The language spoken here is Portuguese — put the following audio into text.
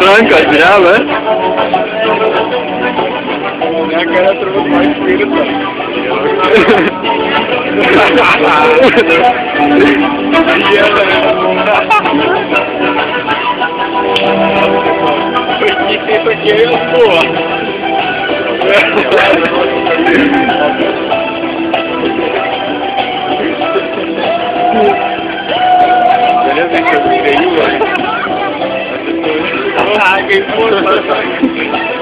tranca já, né? Minha cara trouxe mais espírito. E ela, isso aqui é eu, porra. I can pull